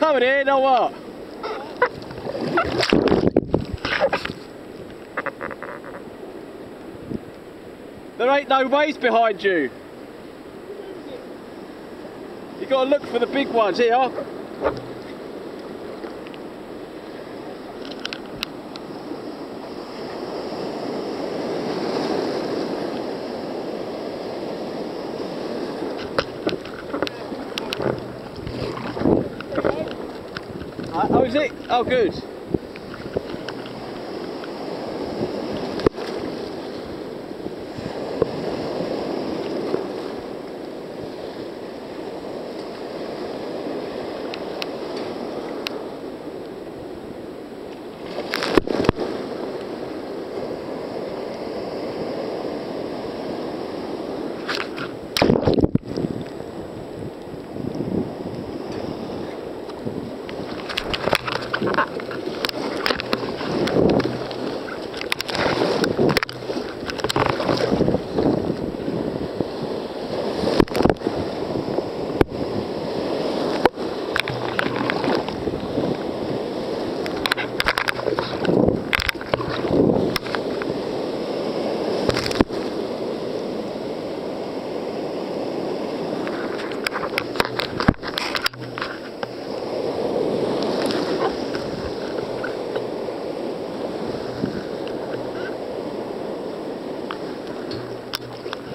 coming, uh. there ain't no wall. there ain't no waves behind you. You gotta look for the big ones here. it? Oh, good.